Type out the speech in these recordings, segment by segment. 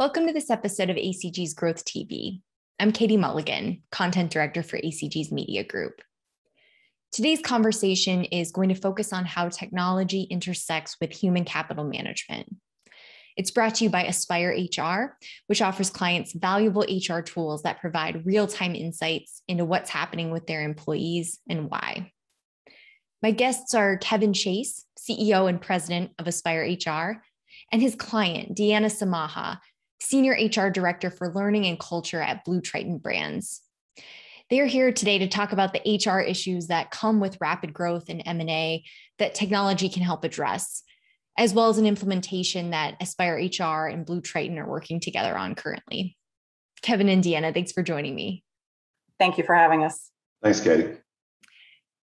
Welcome to this episode of ACG's Growth TV. I'm Katie Mulligan, Content Director for ACG's Media Group. Today's conversation is going to focus on how technology intersects with human capital management. It's brought to you by Aspire HR, which offers clients valuable HR tools that provide real time insights into what's happening with their employees and why. My guests are Kevin Chase, CEO and President of Aspire HR, and his client, Deanna Samaha, Senior HR Director for Learning and Culture at Blue Triton Brands. They are here today to talk about the HR issues that come with rapid growth in M&A that technology can help address, as well as an implementation that Aspire HR and Blue Triton are working together on currently. Kevin and Deanna, thanks for joining me. Thank you for having us. Thanks, Katie.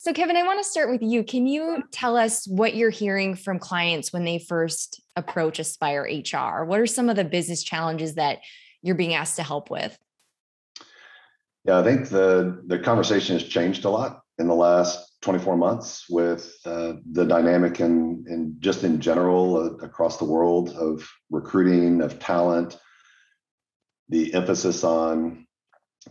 So, Kevin, I want to start with you. Can you tell us what you're hearing from clients when they first approach Aspire HR? What are some of the business challenges that you're being asked to help with? Yeah, I think the the conversation has changed a lot in the last 24 months with uh, the dynamic and in, in, just in general uh, across the world of recruiting of talent, the emphasis on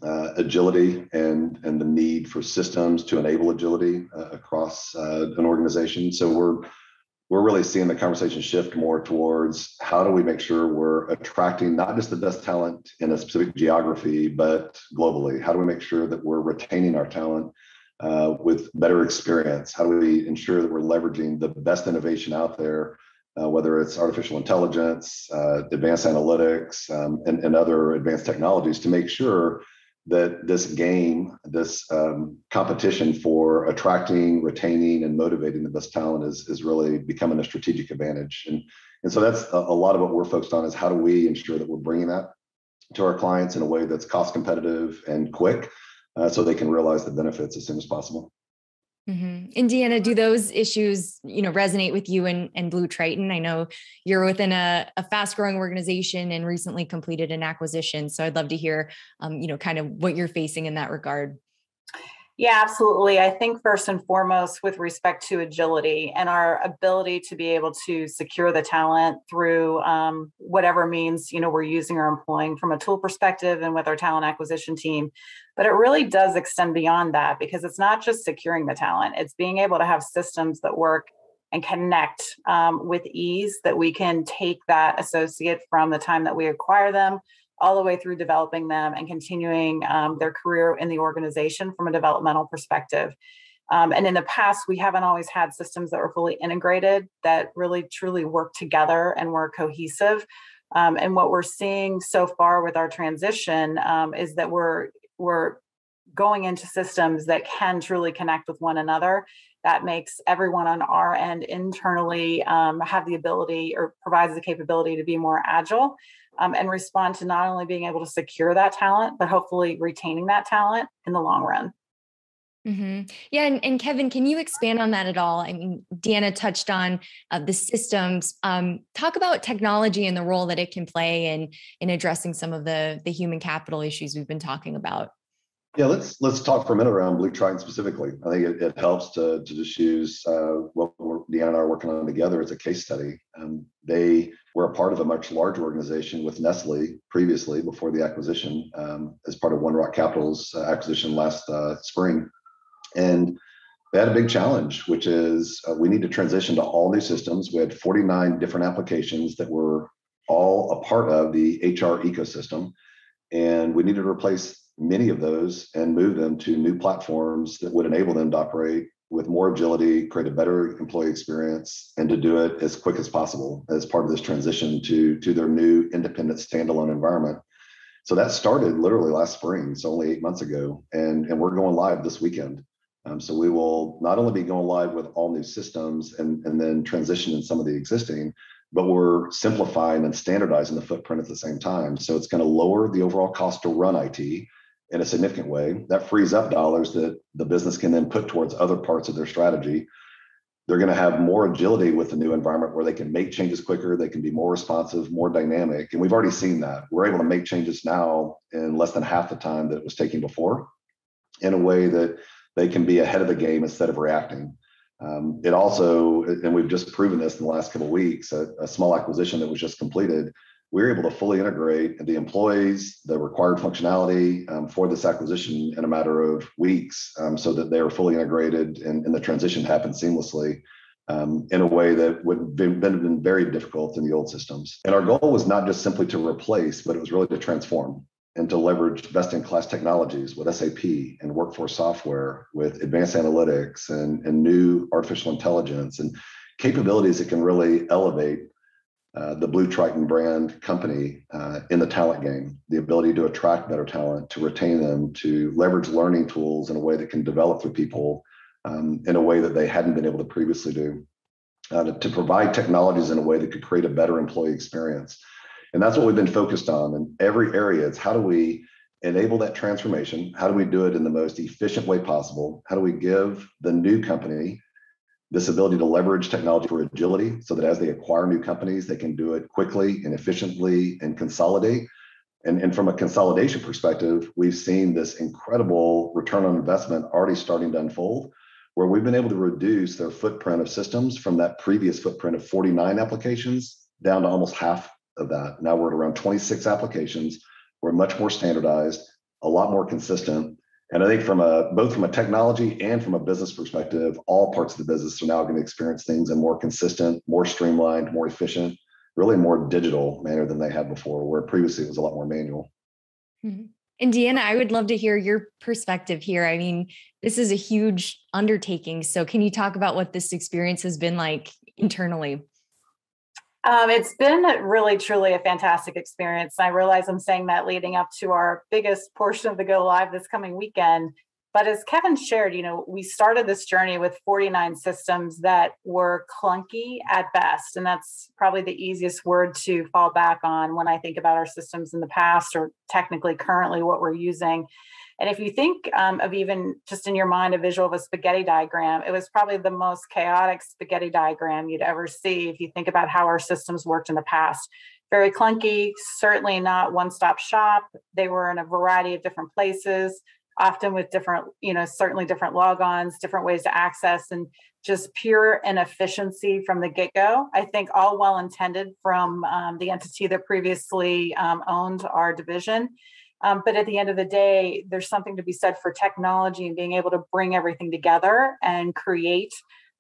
uh, agility and and the need for systems to enable agility uh, across uh, an organization. So we're we're really seeing the conversation shift more towards how do we make sure we're attracting not just the best talent in a specific geography, but globally. How do we make sure that we're retaining our talent uh, with better experience? How do we ensure that we're leveraging the best innovation out there? Uh, whether it's artificial intelligence, uh, advanced analytics, um, and, and other advanced technologies to make sure that this game, this um, competition for attracting, retaining, and motivating the best talent is, is really becoming a strategic advantage. And, and so that's a, a lot of what we're focused on is how do we ensure that we're bringing that to our clients in a way that's cost competitive and quick uh, so they can realize the benefits as soon as possible. Mm-hmm. And Deanna, do those issues, you know, resonate with you and, and Blue Triton? I know you're within a, a fast growing organization and recently completed an acquisition. So I'd love to hear, um, you know, kind of what you're facing in that regard. Yeah, absolutely. I think first and foremost, with respect to agility and our ability to be able to secure the talent through um, whatever means you know we're using or employing from a tool perspective and with our talent acquisition team, but it really does extend beyond that because it's not just securing the talent; it's being able to have systems that work and connect um, with ease that we can take that associate from the time that we acquire them all the way through developing them and continuing um, their career in the organization from a developmental perspective. Um, and in the past, we haven't always had systems that were fully integrated that really truly work together and were cohesive. Um, and what we're seeing so far with our transition um, is that we're we're going into systems that can truly connect with one another. That makes everyone on our end internally um, have the ability or provides the capability to be more agile um, and respond to not only being able to secure that talent, but hopefully retaining that talent in the long run. Mm-hmm. Yeah, and, and, Kevin, can you expand on that at all? I mean, Deanna touched on uh, the systems. Um, talk about technology and the role that it can play in in addressing some of the the human capital issues we've been talking about. Yeah, let's let's talk for a minute around Blue Triton specifically. I think it, it helps to to just use uh, what Deanna and I are working on together as a case study. Um, they were a part of a much larger organization with Nestle previously before the acquisition um, as part of One Rock Capital's uh, acquisition last uh, spring, and they had a big challenge, which is uh, we need to transition to all new systems. We had 49 different applications that were all a part of the HR ecosystem, and we needed to replace many of those and move them to new platforms that would enable them to operate with more agility, create a better employee experience, and to do it as quick as possible as part of this transition to, to their new independent standalone environment. So that started literally last spring, so only eight months ago, and, and we're going live this weekend. Um, so we will not only be going live with all new systems and, and then transition in some of the existing, but we're simplifying and standardizing the footprint at the same time. So it's going to lower the overall cost to run IT in a significant way. That frees up dollars that the business can then put towards other parts of their strategy. They're going to have more agility with the new environment where they can make changes quicker, they can be more responsive, more dynamic. And we've already seen that. We're able to make changes now in less than half the time that it was taking before in a way that they can be ahead of the game instead of reacting. Um, it also, and we've just proven this in the last couple of weeks, a, a small acquisition that was just completed we were able to fully integrate the employees, the required functionality um, for this acquisition in a matter of weeks um, so that they were fully integrated and, and the transition happened seamlessly um, in a way that would have been, been very difficult in the old systems. And our goal was not just simply to replace, but it was really to transform and to leverage best in class technologies with SAP and workforce software, with advanced analytics and, and new artificial intelligence and capabilities that can really elevate uh, the Blue Triton brand company uh, in the talent game, the ability to attract better talent, to retain them, to leverage learning tools in a way that can develop their people um, in a way that they hadn't been able to previously do, uh, to, to, provide technologies in a way that could create a better employee experience. And that's what we've been focused on in every area. It's how do we enable that transformation? How do we do it in the most efficient way possible? How do we give the new company this ability to leverage technology for agility so that as they acquire new companies, they can do it quickly and efficiently and consolidate. And, and from a consolidation perspective, we've seen this incredible return on investment already starting to unfold, where we've been able to reduce their footprint of systems from that previous footprint of 49 applications down to almost half of that. Now we're at around 26 applications. We're much more standardized, a lot more consistent, and I think from a both from a technology and from a business perspective, all parts of the business are now going to experience things in more consistent, more streamlined, more efficient, really more digital manner than they had before, where previously it was a lot more manual. Mm-hmm. And Deanna, I would love to hear your perspective here. I mean, this is a huge undertaking. So can you talk about what this experience has been like internally? Um, it's been really, truly a fantastic experience. I realize I'm saying that leading up to our biggest portion of the go live this coming weekend. But as Kevin shared, you know, we started this journey with 49 systems that were clunky at best. And that's probably the easiest word to fall back on when I think about our systems in the past or technically currently what we're using. And if you think um, of even just in your mind a visual of a spaghetti diagram, it was probably the most chaotic spaghetti diagram you'd ever see if you think about how our systems worked in the past. Very clunky, certainly not one stop shop. They were in a variety of different places, often with different, you know, certainly different logons, different ways to access, and just pure inefficiency from the get go. I think all well intended from um, the entity that previously um, owned our division um, but at the end of the day, there's something to be said for technology and being able to bring everything together and create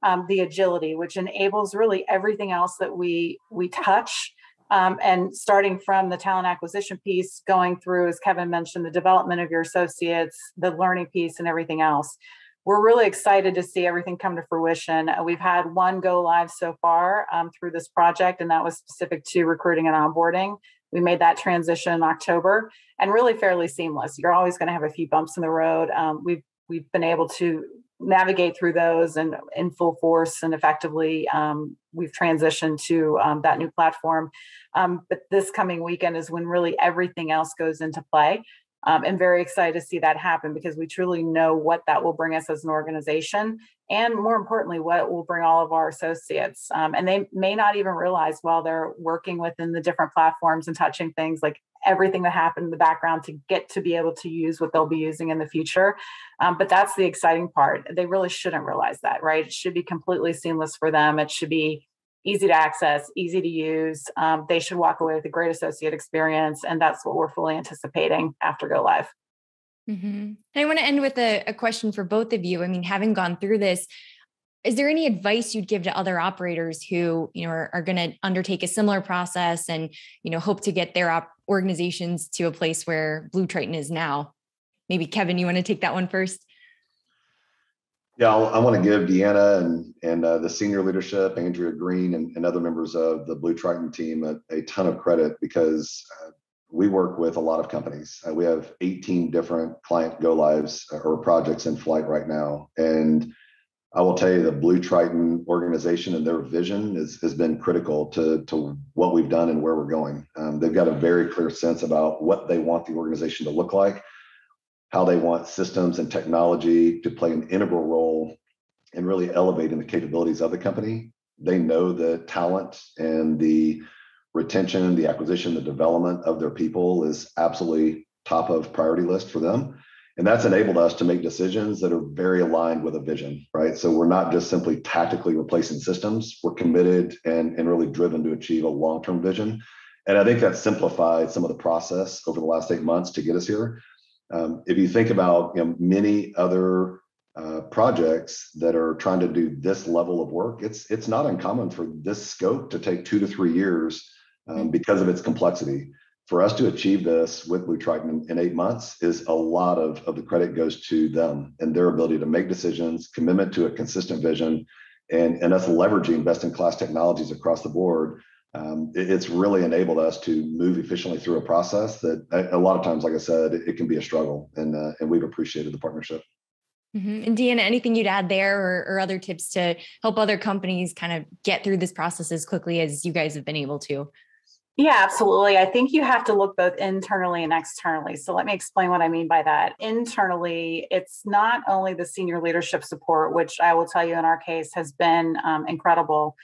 um, the agility, which enables really everything else that we we touch. Um, and starting from the talent acquisition piece, going through, as Kevin mentioned, the development of your associates, the learning piece, and everything else. We're really excited to see everything come to fruition. Uh, we've had one go live so far um, through this project, and that was specific to recruiting and onboarding. We made that transition in October and really fairly seamless. You're always going to have a few bumps in the road. Um, we've we've been able to navigate through those and in full force and effectively um, we've transitioned to um, that new platform um, but this coming weekend is when really everything else goes into play um, and very excited to see that happen because we truly know what that will bring us as an organization and more importantly what it will bring all of our associates. Um, and they may not even realize while they're working within the different platforms and touching things like everything that happened in the background to get to be able to use what they'll be using in the future. Um, but that's the exciting part. They really shouldn't realize that right? It should be completely seamless for them. It should be easy to access easy to use um, they should walk away with a great associate experience and that's what we're fully anticipating after go live Mm-hmm. And I want to end with a, a question for both of you. I mean, having gone through this, is there any advice you'd give to other operators who you know are, are going to undertake a similar process and you know hope to get their op- organizations to a place where blue triton is now maybe kevin you want to take that one first yeah I'll, i want to give deanna and and uh, the senior leadership andrea green and, and, other members of the blue triton team a, a ton of credit because uh, we work with a lot of companies. Uh, we have 18 different client go lives uh, or projects in flight right now. And I will tell you the Blue Triton organization and their vision is, has been critical to, to what we've done and where we're going. Um, they've got a very clear sense about what they want the organization to look like, how they want systems and technology to play an integral role in really elevating the capabilities of the company. They know the talent and the retention, the acquisition, the development of their people is absolutely top of priority list for them. And that's enabled us to make decisions that are very aligned with a vision, right? So we're not just simply tactically replacing systems. We're committed and, and really driven to achieve a long-term vision. and I think that simplified some of the process over the last eight months to get us here. Um, if you think about you know, many other uh, projects that are trying to do this level of work, it's it's not uncommon for this scope to take two to three years um, mm-hmm. because of its complexity. For us to achieve this with Blue Triton in, in eight months is a lot of, of the credit goes to them and their ability to make decisions, commitment to a consistent vision, and, and us leveraging best in class technologies across the board um, it, it's really enabled us to move efficiently through a process that a, a lot of times, like I said, it, it can be a struggle, and uh, and we've appreciated the partnership. Mm-hmm. And Deanna, anything you'd add there, or, or other tips to help other companies kind of get through this process as quickly as you guys have been able to? Yeah, absolutely. I think you have to look both internally and externally. So let me explain what I mean by that. Internally, it's not only the senior leadership support, which I will tell you in our case has been um, incredible,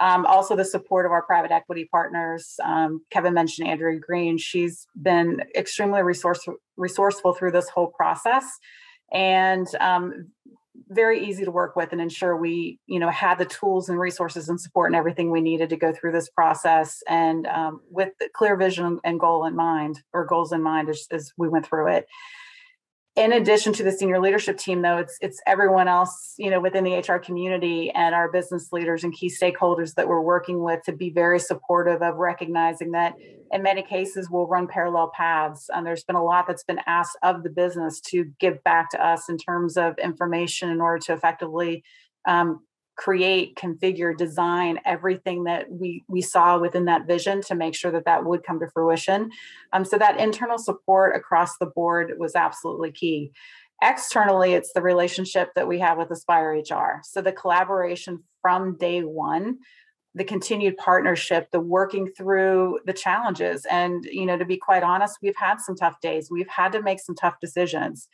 um, also, the support of our private equity partners. Um, Kevin mentioned Andrea Green. She's been extremely resource, resourceful through this whole process and um, very easy to work with and ensure we you know had the tools and resources and support and everything we needed to go through this process and um, with clear vision and goal in mind or goals in mind as, as we went through it in addition to the senior leadership team though it's it's everyone else you know within the hr community and our business leaders and key stakeholders that we're working with to be very supportive of recognizing that in many cases we'll run parallel paths. And there's been a lot that's been asked of the business to give back to us in terms of information in order to effectively um, create configure design everything that we we saw within that vision to make sure that that would come to fruition. Um, so that internal support across the board was absolutely key. Externally it's the relationship that we have with aspire hr so the collaboration from day one the continued partnership the working through the challenges. And you know to be quite honest we've had some tough days. We've had to make some tough decisions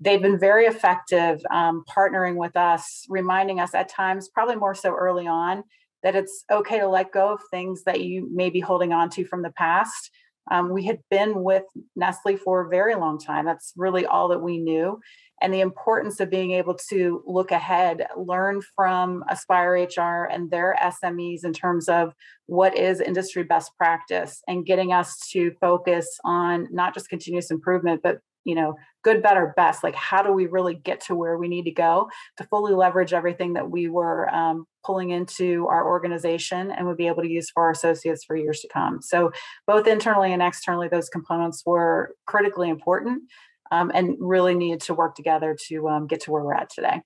they've been very effective um, partnering with us, reminding us at times, probably more so early on, that it's okay to let go of things that you may be holding on to from the past. Um, we had been with Nestle for a very long time. That's really all that we knew. And the importance of being able to look ahead, learn from Aspire HR and their SMEs in terms of what is industry best practice and getting us to focus on not just continuous improvement, but you know good better best like how do we really get to where we need to go to fully leverage everything that we were um, pulling into our organization and would be able to use for our associates for years to come. So both internally and externally those components were critically important um, and really needed to work together to um, get to where we're at today.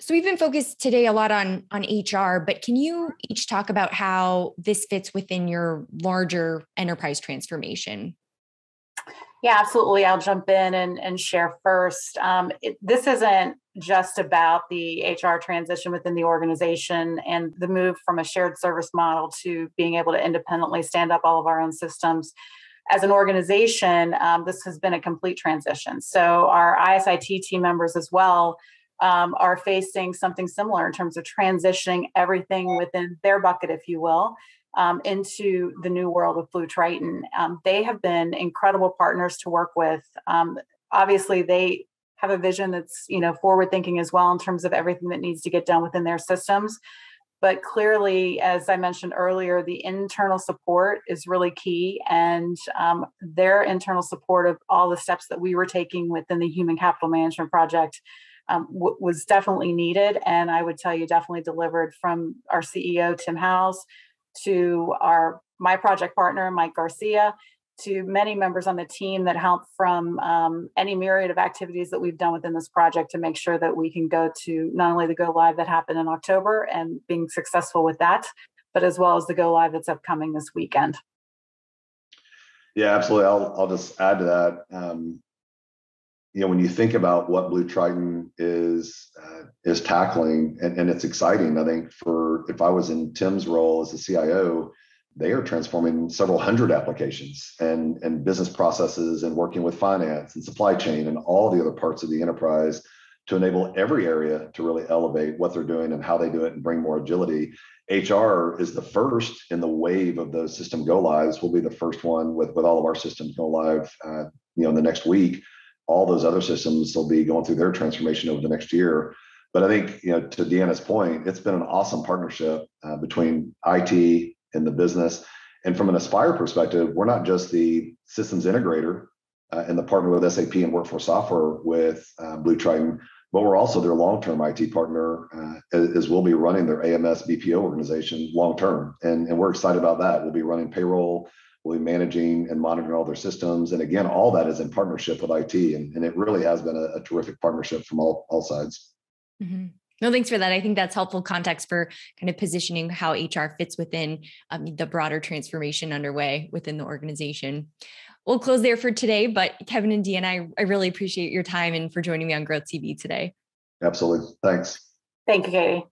So we've been focused today a lot on on hr but can you each talk about how this fits within your larger enterprise transformation yeah, absolutely. I'll jump in and, and share first. Um, it, this isn't just about the HR transition within the organization and the move from a shared service model to being able to independently stand up all of our own systems. As an organization, um, this has been a complete transition. So, our ISIT team members as well um, are facing something similar in terms of transitioning everything within their bucket, if you will, um, into the new world with Blue Triton. Um, they have been incredible partners to work with. Um, obviously, they have a vision that's you know forward thinking as well in terms of everything that needs to get done within their systems. But clearly, as I mentioned earlier, the internal support is really key, and um, their internal support of all the steps that we were taking within the Human Capital Management Project um, w- was definitely needed. And I would tell you, definitely delivered from our CEO, Tim Howes, to our my project partner mike garcia to many members on the team that help from um, any myriad of activities that we've done within this project to make sure that we can go to not only the go live that happened in october and being successful with that but as well as the go live that's upcoming this weekend. Yeah absolutely. I'll, I'll just add to that. Um, you know when you think about what blue triton is uh, is tackling and, and it's exciting i think for if i was in tim's role as a cio they are transforming several hundred applications and and business processes and working with finance and supply chain and all the other parts of the enterprise to enable every area to really elevate what they're doing and how they do it and bring more agility. Hr is the first in the wave of those system go lives we'll be the first one with with all of our systems go live uh, you know in the next week all those other systems will be going through their transformation over the next year. But I think, you know, to Deanna's point, it's been an awesome partnership uh, between IT and the business. and from an Aspire perspective, we're not just the systems integrator uh, and the partner with SAP and Workforce Software with uh, Blue Triton, but we're also their long-term IT partner uh, as we'll be running their AMS BPO organization long-term. And, and we're excited about that. We'll be running payroll, we'll be managing and monitoring all their systems. And again, all that is in partnership with IT. And, and it really has been a, a terrific partnership from all, all sides. Mm-hmm. No, thanks for that. I think that's helpful context for kind of positioning how HR fits within um, the broader transformation underway within the organization. We'll close there for today, but Kevin and Deanna, I, I really appreciate your time and for joining me on Growth TV today. Absolutely. Thanks. Thank you, Katie.